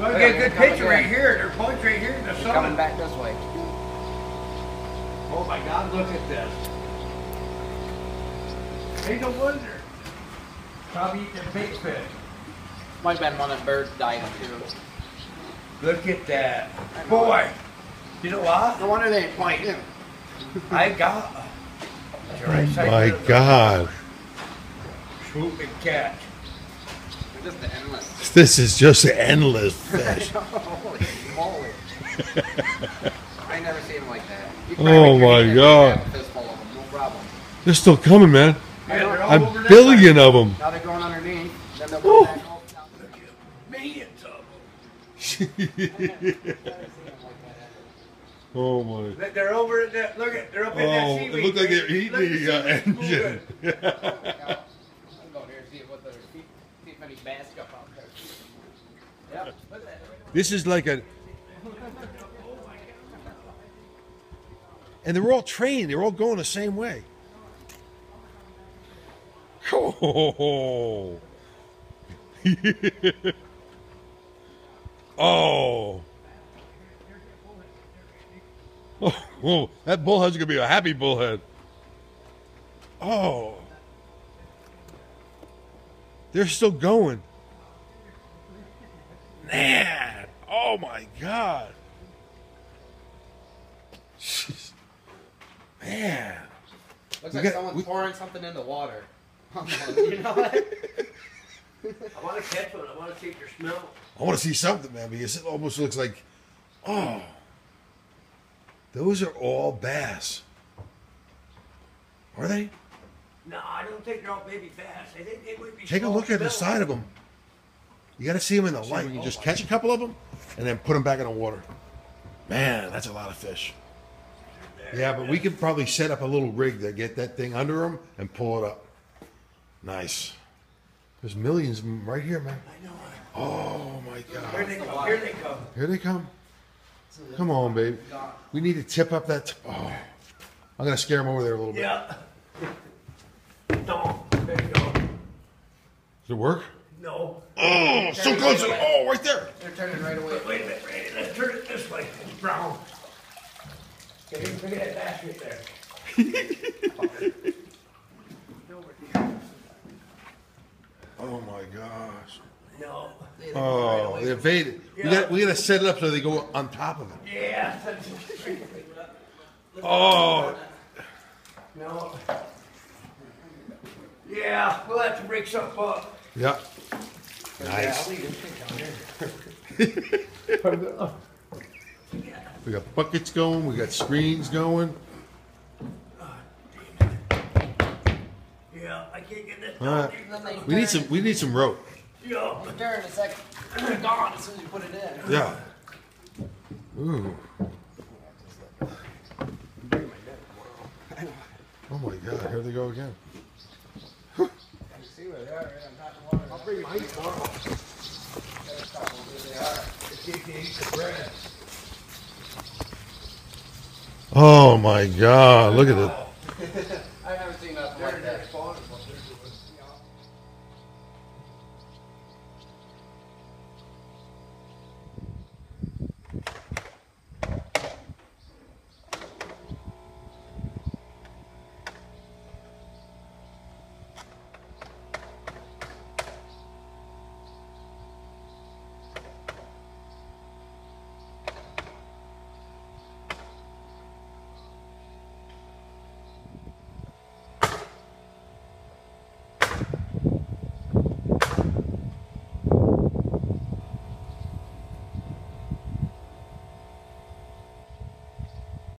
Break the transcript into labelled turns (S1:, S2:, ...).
S1: Look
S2: Okay,
S1: at
S2: good
S1: coming
S2: picture
S1: in.
S2: right here. There's points right here in the
S1: Coming back this way.
S2: Oh my God, look at this. Ain't no wonder. Probably eating big fish.
S1: Might have been one of the birds died too.
S2: Look at that. Boy, you know what?
S1: No wonder they ain't pointing.
S2: I got. That's oh right
S3: My
S2: there.
S3: God.
S2: Swoop and catch.
S1: They're just endless.
S3: This is just endless fish.
S1: Holy moly. I never see them like that.
S3: Oh
S1: probably make your
S3: my God.
S1: have a fistful of them, no problem.
S3: They're still coming, man.
S2: Yeah,
S3: A billion of them.
S1: Now they're going underneath, then they'll go back all down.
S2: Millions of
S3: oh my.
S2: them. They're over at that. Look at. They're up in that
S3: Oh,
S2: seaweed.
S3: it looked like they're eating
S2: Look at
S3: the uh,
S2: seaweed
S3: engine.
S1: I'll go here and see what the see, see if any come. Yep.
S3: This is like a. And they're all trained. They're all going the same way. Oh. oh. Oh, that bullhead's gonna be a happy bullhead. Oh. They're still going. Man. Oh my God. Jeez. Man.
S1: Looks
S3: We
S1: like
S3: got-
S1: someone's
S3: we-
S1: pouring something in the water. you know what?
S2: I want to catch one. I want to see take your smell.
S3: I want to see something, man, because it almost looks like, oh, those are all bass. Are they?
S2: No, I don't think they're all baby bass. I think they might be.
S3: Take a
S2: small
S3: look at the
S2: smell.
S3: side of them. You got to see them in the light. You just catch a couple of them and then put them back in the water. Man, that's a lot of fish. Yeah, but we could probably set up a little rig to get that thing under them and pull it up. Nice. There's millions of them right here, man.
S2: I know.
S3: Oh my
S2: Here
S3: God.
S2: they come. Here they come.
S3: Here they come. Come on, babe. We need to tip up that. oh, I'm gonna scare them over there a little bit.
S2: Yeah. No. There you go.
S3: Does it work?
S2: No.
S3: Oh, so close! Oh, right there.
S1: They're turning right away.
S2: Wait a minute, Randy. Let's turn it this way. It's brown. Okay, look at that basket there.
S3: Oh my gosh.
S2: No.
S3: Oh, they evaded. We got we gotta set it up so they go on top of it.
S2: Yeah.
S3: Oh,
S2: No. Yeah, we'll have to break something up.
S3: yeah. Nice. We got buckets going. We got screens going.
S2: Yeah, I can't get this
S3: All
S2: down.
S3: right. We need some. We need some rope.
S2: Yeah.
S1: Turn, it's like gone as soon as you put it in.
S3: Yeah. Ooh. Oh my God! Here they go again.
S1: I'll bring tomorrow.
S3: Oh my god, look at it. I've seen nothing like that.